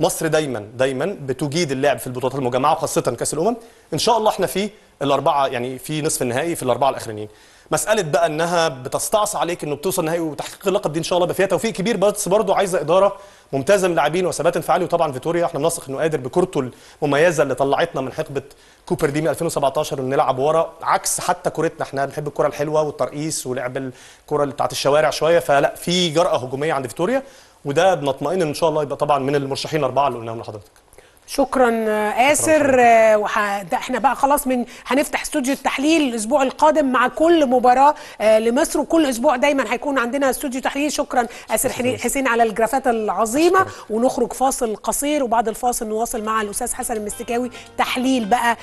مصر دايما دايما بتجيد اللعب في البطولات المجمعة وخاصة كأس الأمم إن شاء الله إحنا في الأربعة يعني في نصف النهائي في الأربعة الاخرانيين مسألة بقى إنها بتستعصي عليك إنه بتوصل نهائي وتحقيق اللقب دي إن شاء الله بقى فيها توفيق كبير بس برضه عايزة إدارة ممتازة من اللاعبين وثبات انفعالي. وطبعا فيتوريا إحنا بنثق إنه قادر بكورته المميزة اللي طلعتنا من حقبة كوبر دي من 2017 ان نلعب ورا عكس حتى كورتنا. إحنا بنحب الكرة الحلوة والترقيص ولعب الكرة اللي بتاعت الشوارع شوية. فلا في جرأة هجومية عند فيتوريا وده بنطمئن إن شاء الله يبقى طبعا من المرشحين الأربعة اللي قلناهم لحضرتك. شكرا آه، آسر. آه، وح... إحنا بقى خلاص من هنفتح استوديو التحليل الأسبوع القادم مع كل مباراة آه، لمصر. وكل أسبوع دايما هيكون عندنا استوديو تحليل. شكرا آسر حسين على الجرافات العظيمة. ونخرج فاصل قصير وبعد الفاصل نواصل مع الأستاذ حسن المستكاوي. تحليل بقى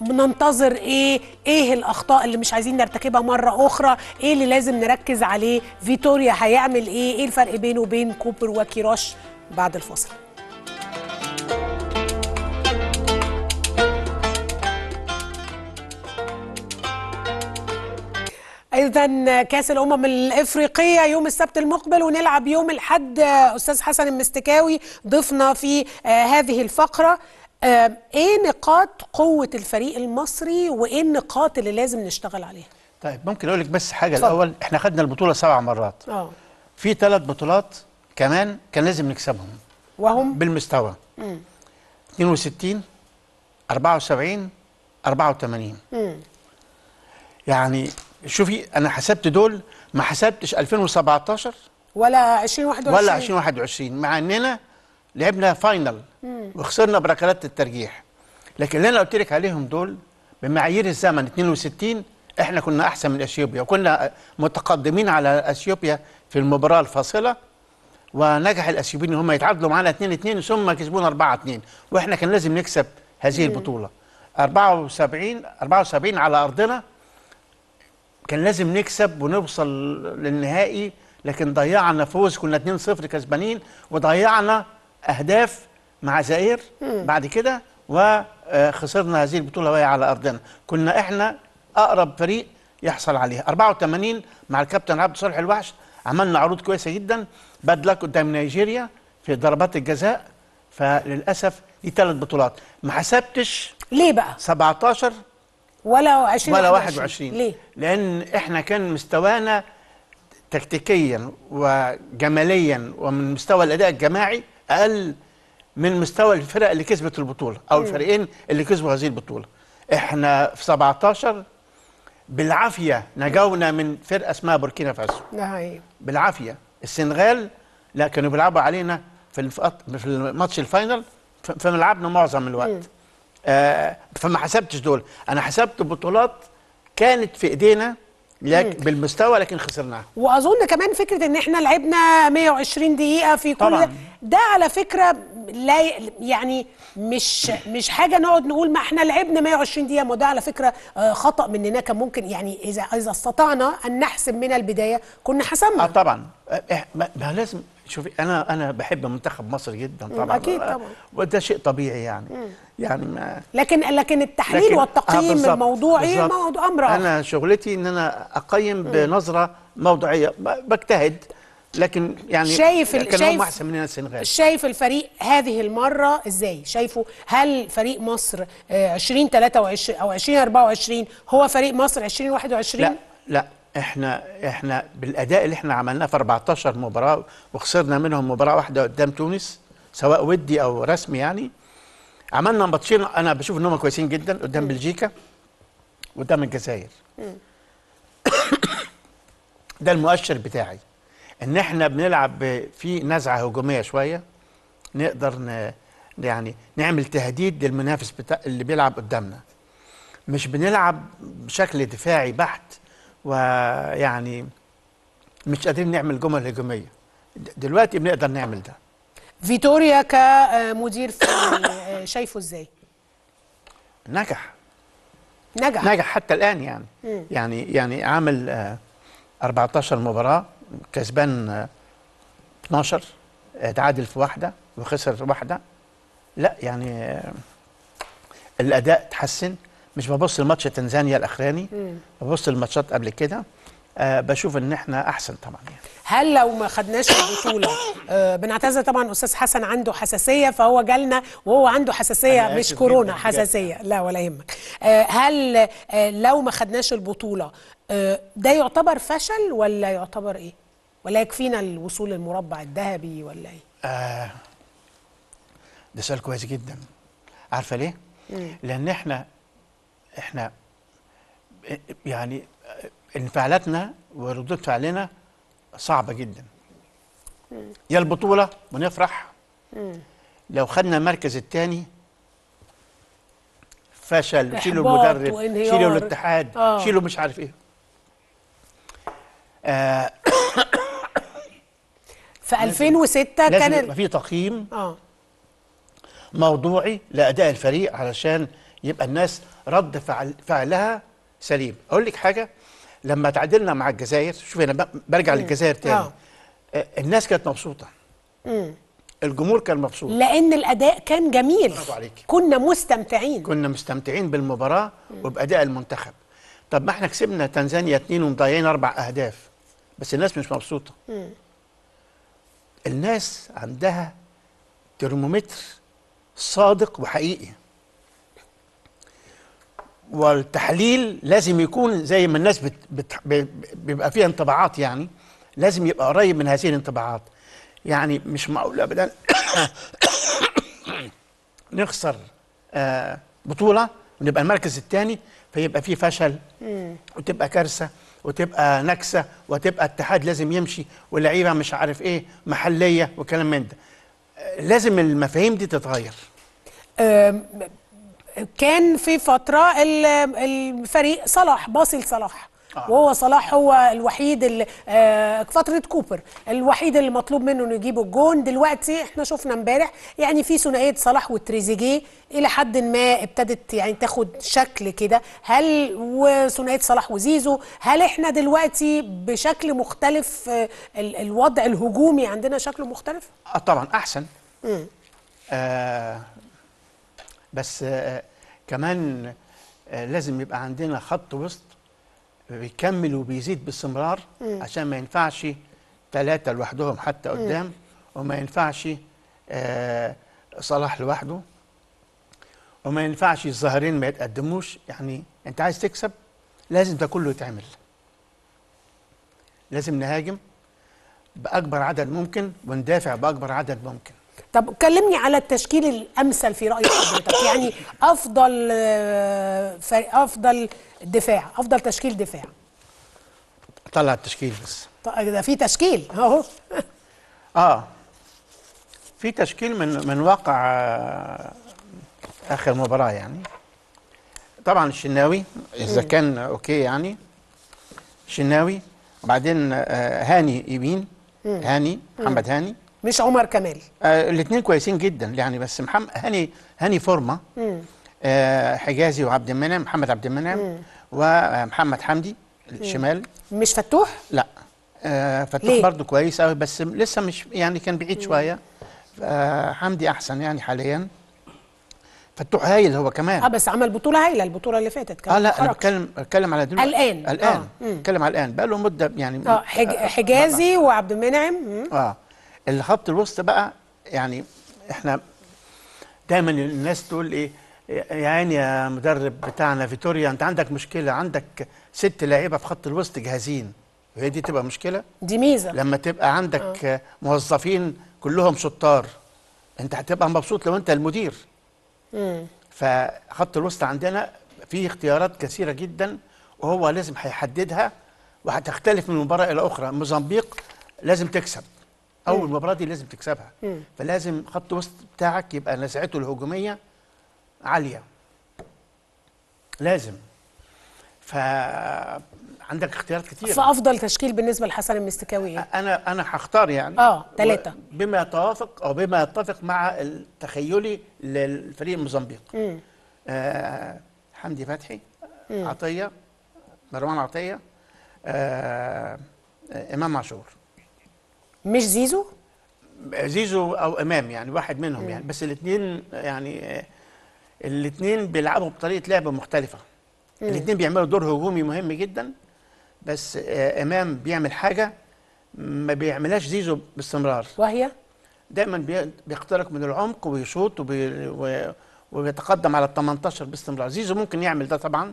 ننتظر إيه؟ إيه الأخطاء اللي مش عايزين نرتكبها مرة أخرى؟ إيه اللي لازم نركز عليه؟ فيتوريا هيعمل إيه؟ إيه الفرق بينه وبين كوبر وكيروش؟ بعد الفاصل. اذا كأس الأمم الإفريقية يوم السبت المقبل ونلعب يوم الأحد أستاذ حسن المستكاوي ضيفنا في هذه الفقرة. آه، إيه نقاط قوة الفريق المصري وإيه النقاط اللي لازم نشتغل عليها؟ طيب ممكن أقول لك بس حاجة. اتفضل. الأول إحنا خدنا البطولة سبع مرات. آه. في ثلاث بطولات كمان كان لازم نكسبهم. وهم؟ بالمستوى. 62 74 84 يعني شوفي أنا حسبت دول ما حسبتش 2017 ولا 2021 ولا 2021 مع إننا لعبنا فاينل وخسرنا بركلات الترجيح. لكن اللي أنا قلت لك عليهم دول بمعايير الزمن 62 إحنا كنا أحسن من إثيوبيا وكنا متقدمين على إثيوبيا في المباراة الفاصلة ونجح الإثيوبيين إن هم يتعادلوا معانا 2 2 ثم كسبونا 4 2 وإحنا كان لازم نكسب هذه البطولة. 74 74 على أرضنا كان لازم نكسب ونوصل للنهائي لكن ضيعنا فوز كنا 2-0 كسبانين وضيعنا أهداف مع زائر بعد كده وخسرنا هذه البطولة وهي على أرضنا. كنا إحنا أقرب فريق يحصل عليها. 84 مع الكابتن عبد الصالح الوحش. عملنا عروض كويسة جدا. باد لك قدام نيجيريا في ضربات الجزاء فللأسف دي ثلاث بطولات. ما حسبتش ليه بقى؟ 17 ولا 20 ولا 21 ليه؟ لأن إحنا كان مستوانا تكتيكيا وجماليا ومن مستوى الأداء الجماعي أقل من مستوى الفرق اللي كسبت البطولة أو الفريقين اللي كسبوا هذه البطولة. إحنا في 17 بالعافية نجونا من فرقة اسمها بوركينا فاسو. بالعافية. السنغال لا كانوا بيلعبوا علينا في في الماتش الفاينل فملعبنا معظم الوقت. آه فما حسبتش دول. أنا حسبت بطولات كانت في إيدينا لك بالمستوى لكن خسرناها. وأظن كمان فكرة إن إحنا لعبنا 120 دقيقة في كل طبعاً. ده, ده على فكرة لا يعني مش مش حاجة نقعد نقول ما إحنا لعبنا 120 دقيقة. ما ده على فكرة آه، خطأ مننا. كان ممكن يعني إذا إذا استطعنا أن نحسم من البداية كنا آه حسمنا طبعا. آه، إح- ما ما لازم شوفي أنا أنا بحب منتخب مصر جدا طبعا أكيد آه، طبعاً. وده شيء طبيعي يعني يعني ما لكن لكن التحليل لكن- والتقييم بالظبط، الموضوعي بالظبط. موضوع أمر أنا شغلتي إن أنا أقيم بنظرة موضوعية بجتهد لكن يعني شايف كان شايف- أحسن مننا السنغال شايف الفريق هذه المرة إزاي؟ شايفه هل فريق مصر آه، 2023 أو 2024 هو فريق مصر 2021؟ لا لا إحنا إحنا بالأداء اللي إحنا عملناه في 14 مباراة وخسرنا منهم مباراة واحدة قدام تونس سواء ودي أو رسمي يعني عملنا ماتشين. أنا بشوف ان هم كويسين جدا قدام بلجيكا وقدام الجزائر. (coughs) ده المؤشر بتاعي. إن إحنا بنلعب في نزعة هجومية شوية نقدر ن يعني نعمل تهديد للمنافس بتاع اللي بيلعب قدامنا. مش بنلعب بشكل دفاعي بحت ويعني مش قادرين نعمل جمل هجومية. دلوقتي بنقدر نعمل ده. فيتوريا كمدير فني آه، شايفه إزاي؟ نجح. نجح. نجح حتى الآن يعني. يعني يعني عامل آه، 14 مباراة كسبان آه، 12 آه، تعادل في واحدة وخسر واحدة. لا يعني آه، الأداء تحسن. مش ببص لماتش تنزانيا الأخراني ببص للماتشات قبل كده آه، بشوف إن إحنا أحسن طبعا يعني هل لو ما خدناش البطولة آه، بنعتذر طبعا أستاذ حسن عنده حساسية فهو جالنا وهو عنده حساسية أنا مش كورونا. حساسية لا ولا يهمك آه، هل آه، لو ما خدناش البطولة آه، ده يعتبر فشل ولا يعتبر إيه؟ ولا يكفينا الوصول للمربع الذهبي ولا إيه؟ آه ده سؤال كويس جدا عارفة ليه؟ لأن إحنا إحنا يعني انفعالاتنا وردود فعلنا صعبة جدا. يا البطولة ونفرح. لو خدنا المركز الثاني فشل شيلوا المدرب. شيلوا الاتحاد آه. شيلوا مش عارف إيه. آه. في 2006 لازم كان يبقى ال- في تقييم آه. موضوعي لأداء الفريق علشان يبقى الناس رد فعل فعلها سليم. أقول لك حاجة لما تعادلنا مع الجزائر شوفي أنا برجع للجزائر تاني. آه. الناس كانت مبسوطة. الجمهور كان مبسوط. لأن الأداء كان جميل. برافو عليكي. كنا مستمتعين. كنا مستمتعين بالمباراة وبأداء المنتخب. طب ما إحنا كسبنا تنزانيا اتنين ومضيعين أربع أهداف بس الناس مش مبسوطة. الناس عندها ترمومتر صادق وحقيقي. والتحليل لازم يكون زي ما الناس بت بت بيبقى فيها انطباعات يعني لازم يبقى قريب من هذه الانطباعات. يعني مش معقول ابدا (coughs) نخسر آه بطولة ونبقى المركز الثاني فيبقى في فشل وتبقى كارثة وتبقى نكسة وتبقى اتحاد لازم يمشي واللعيبة مش عارف إيه محلية وكلام من ده. آه، لازم المفاهيم دي تتغير. كان في فترة ال- الفريق صلاح باصي لصلاح آه. وهو صلاح هو الوحيد اللي آه، فترة كوبر. الوحيد اللي مطلوب منه إنه يجيب الجون. دلوقتي إحنا شفنا امبارح يعني في ثنائية صلاح وتريزيجيه إلى حد ما ابتدت يعني تاخد شكل كده. هل وثنائية صلاح وزيزو هل إحنا دلوقتي بشكل مختلف آه، ال- الوضع الهجومي عندنا شكله مختلف؟ آه طبعا أحسن. آه بس آه كمان آه لازم يبقى عندنا خط وسط بيكمل وبيزيد باستمرار عشان ما ينفعش ثلاثة لوحدهم حتى قدام وما ينفعش آه صلاح لوحده وما ينفعش الظاهرين ما يتقدموش. يعني انت عايز تكسب لازم ده كله يتعمل. لازم نهاجم بأكبر عدد ممكن وندافع بأكبر عدد ممكن. طب كلمني على التشكيل الأمثل في رأي حضرتك. (coughs) يعني أفضل آه، أفضل دفاع أفضل تشكيل دفاع. طلع التشكيل بس. ده في تشكيل أهو. (laughs) آه. في تشكيل من من واقع آه، آخر مباراة يعني. طبعا الشناوي إذا كان okay يعني. شناوي وبعدين آه، هاني يمين هاني محمد هاني. مش عمر كمال. آه الاثنين كويسين جدا. يعني بس محمد هاني هاني فورمه آه حجازي وعبد المنعم محمد عبد المنعم ومحمد حمدي الشمال. مش فتوح؟ لا. آه فتوح؟ برضو كويس قوي بس لسه مش يعني كان بعيد شوية. آه حمدي أحسن يعني حاليا. فتوح هايل هو كمان. آه بس عمل بطولة هايلة البطولة اللي فاتت. كان آه لا أنا. بتكلم بتكلم على دلوقتي. الآن. الآن. آه. بتكلم على الآن. بقى له مدة يعني آه حج... حجازي وعبد المنعم. آه. اللي خط الوسط بقى يعني إحنا دايما الناس تقول إيه يا عيني يا مدرب بتاعنا فيتوريا أنت عندك مشكلة عندك ست لعيبة في خط الوسط جاهزين. وهي دي تبقى مشكلة؟ دي ميزة. لما تبقى عندك آه. موظفين كلهم شطار أنت هتبقى مبسوط لو أنت المدير. مم. فخط الوسط عندنا فيه اختيارات كثيرة جدا وهو لازم هيحددها وهتختلف من مباراة إلى أخرى. موزمبيق لازم تكسب. أول مباراة دي لازم تكسبها. مم. فلازم خط الوسط بتاعك يبقى نزعته الهجومية عالية. لازم. فعندك اختيارات كتير. فأفضل تشكيل بالنسبة لحسن المستكاوي. إيه؟ أنا أنا هختار يعني. آه، تلاتة. بما يتوافق أو بما يتفق مع التخيلي للفريق موزمبيق. آه حمدي فتحي عطية مروان عطية آه، إمام عاشور. مش زيزو؟ زيزو أو إمام يعني واحد منهم يعني. بس الاثنين يعني الاثنين بيلعبوا بطريقة لعب مختلفة. الاثنين بيعملوا دور هجومي مهم جدا. بس آه، إمام بيعمل حاجة ما بيعملهاش زيزو باستمرار. وهي؟ دايما بي- بيخترق من العمق ويشوط وبي وبيتقدم على ال 18 باستمرار. زيزو ممكن يعمل ده طبعا.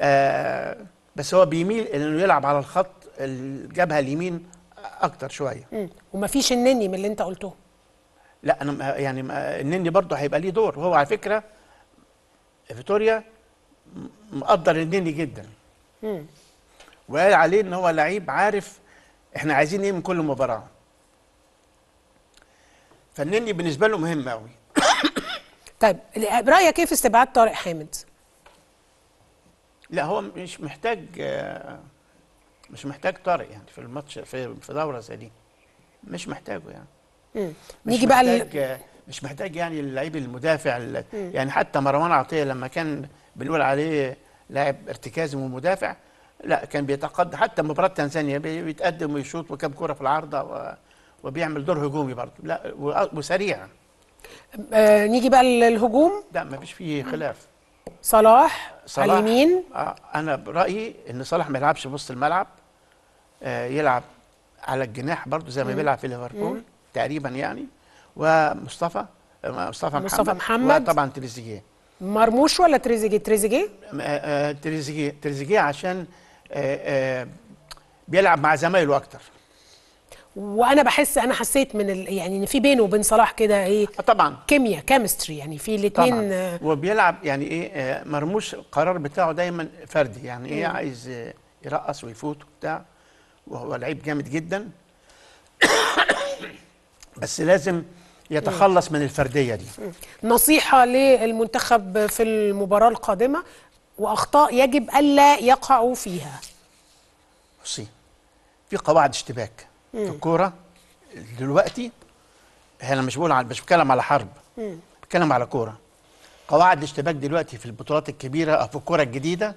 آه بس هو بيميل إنه يلعب على الخط الجبهه اليمين أكتر شوية مم. ومفيش النني من اللي أنت قلته لا أنا يعني النني برضه هيبقى ليه دور وهو على فكرة فيتوريا مقدر النني جدا مم. وقال عليه إن هو لعيب عارف إحنا عايزين إيه من كل مباراة فالنني بالنسبة له مهم قوي (coughs) طيب رأيك إيه في استبعاد طارق حامد؟ لا هو مش محتاج آه، مش محتاج طارق يعني في الماتش في في دورة زي دي. مش محتاجه يعني. مم. مش نيجي بقى محتاج مش محتاج يعني اللعيب المدافع ال- يعني حتى مروان عطية لما كان بنقول عليه لاعب ارتكازي ومدافع لا كان بيتقدم حتى مباراة تنزانيا بي- بيتقدم ويشوط وكم كرة في العارضة وبيعمل دور هجومي برضه. لا وسريع. آه نيجي بقى للهجوم. لا ما فيش فيه خلاف. صلاح, على صلاح اليمين. آه أنا برأيي إن صلاح ما يلعبش في وسط الملعب. يلعب على الجناح برضو زي ما بيلعب في ليفربول تقريبا يعني. ومصطفى آه، مصطفى محمد مصطفى محمد. وطبعا تريزيجيه. مرموش ولا تريزيجيه؟ تريزيجيه؟ آه، آه، تريزيجيه. تريزيجيه عشان آه، آه، بيلعب مع زمايله أكتر. وأنا بحس أنا حسيت من ال... يعني إن في بينه وبين صلاح كده إيه؟ آه، طبعا. كيمياء chemistry يعني في الاثنين وبيلعب يعني إيه آه، مرموش القرار بتاعه دايما فردي يعني إيه عايز آه، يرقص ويفوت وبتاع. وهو لعيب جامد جدا. (coughs) بس لازم يتخلص من الفردية دي. نصيحة للمنتخب في المباراة القادمة وأخطاء يجب ألا يقعوا فيها. بصي في قواعد اشتباك في الكورة دلوقتي أنا مش بقول مش بتكلم على حرب بتكلم على كورة. قواعد الاشتباك دلوقتي في البطولات الكبيرة أو في الكورة الجديدة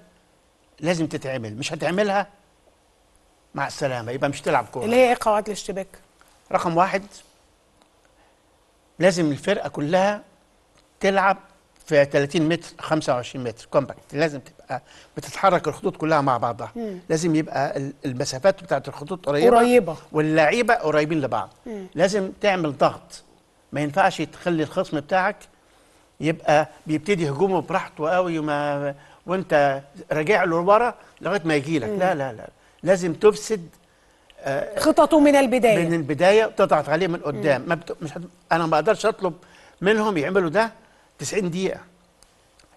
لازم تتعمل مش هتعملها مع السلامة. يبقى مش تلعب كورة. اللي هي إيه قواعد الاشتباك؟ رقم واحد لازم الفرقة كلها تلعب في 30 متر 25 متر كومباكت لازم تبقى بتتحرك الخطوط كلها مع بعضها. لازم يبقى ال- المسافات بتاعت الخطوط قريبة قريبة. واللعيبه قريبين لبعض. لازم تعمل ضغط. ما ينفعش تخلي الخصم بتاعك يبقى بيبتدي هجومه براحته قوي وما وانت راجع له لورا لغاية ما يجي لك لا لا لا. لازم تفسد خططه من البداية. من البداية وتضغط عليه من قدام. ما بت... مش هت... أنا ما أقدرش أطلب منهم يعملوا ده 90 دقيقة.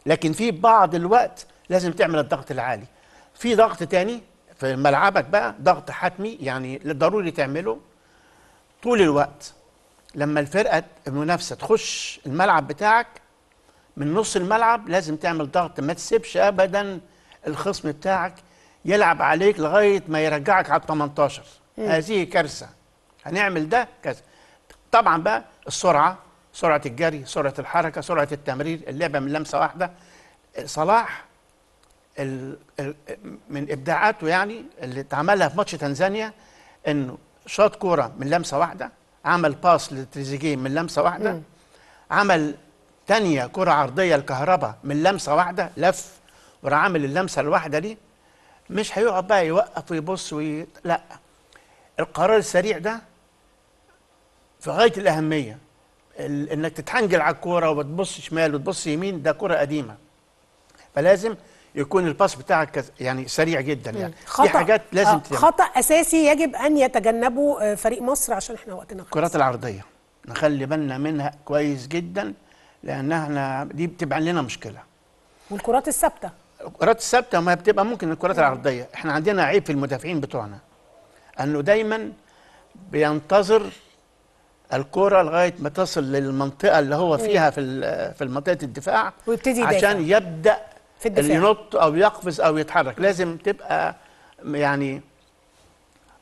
لكن في بعض الوقت لازم تعمل الضغط العالي. في ضغط تاني في ملعبك بقى ضغط حتمي يعني ضروري تعمله طول الوقت. لما الفرقة المنافسة تخش الملعب بتاعك من نص الملعب لازم تعمل ضغط. ما تسيبش ابدا الخصم بتاعك. يلعب عليك لغاية ما يرجعك على ال 18 هذه كارثة. هنعمل ده كذا طبعا بقى السرعة سرعة الجري سرعة الحركة سرعة التمرير اللعبة من لمسة واحدة. صلاح ال ال من إبداعاته يعني اللي اتعملها في ماتش تنزانيا انه شاط كورة من لمسة واحدة عمل باس لتريزيجيه من لمسة واحدة عمل تانية كرة عرضية الكهرباء من لمسة واحدة لف وراح عامل اللمسة الواحدة دي. مش هيقعد بقى يوقف ويبص وي... لا. القرار السريع ده في غاية الأهمية. ال... إنك تتحنجل على الكورة وتبص شمال وتبص يمين ده كرة قديمة. فلازم يكون ال pass بتاعك كز- يعني سريع جدا يعني. دي حاجات لازم آه، تتعمل. خطأ أساسي يجب أن يتجنبه آه، فريق مصر عشان إحنا وقتنا خلص. الكرات العرضية. نخلي بالنا منها كويس جدا لأنها إحنا دي بتبقى لنا مشكلة. والكرات الثابتة. الكرات الثابته ما بتبقى ممكن الكرات العرضية إحنا عندنا عيب في المدافعين بتوعنا إنه دايما بينتظر الكرة لغاية ما تصل للمنطقة اللي هو فيها في في منطقة الدفاع ويبتدي. عشان يبدأ في الدفاع. ينط أو يقفز أو يتحرك لازم تبقى يعني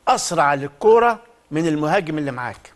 أسرع للكوره من المهاجم اللي معاك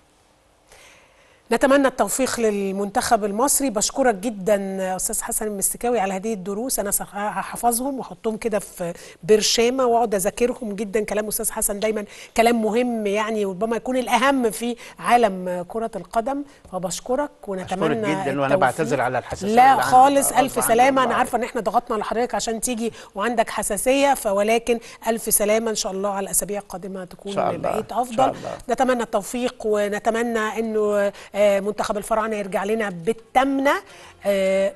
نتمنى التوفيق للمنتخب المصري بشكرك جدا أستاذ حسن المستكاوي على هذه الدروس أنا هحفظهم وأحطهم كده في برشامه وأقعد أذاكرهم جدا كلام أستاذ حسن دايما كلام مهم يعني وربما يكون الأهم في عالم كرة القدم فبشكرك ونتمنى جداً التوفيق. بعتذر على الحساسية اللي لا. خالص ألف سلامة أنا. عارفة إن إحنا ضغطنا على حضرتك عشان تيجي وعندك حساسية فولكن ألف سلامة إن شاء الله على الأسابيع القادمة تكون. بقيت أفضل. نتمنى التوفيق ونتمنى إنه منتخب الفراعنة يرجع لنا بالتامنه آه،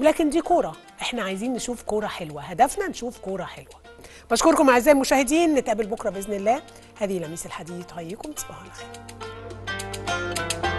لكن دي كورة. إحنا عايزين نشوف كورة حلوة. هدفنا نشوف كورة حلوة. بشكركم أعزائي المشاهدين. نتقابل بكرة بإذن الله. هذه لميس الحديد هيكم تصبحوا على خير.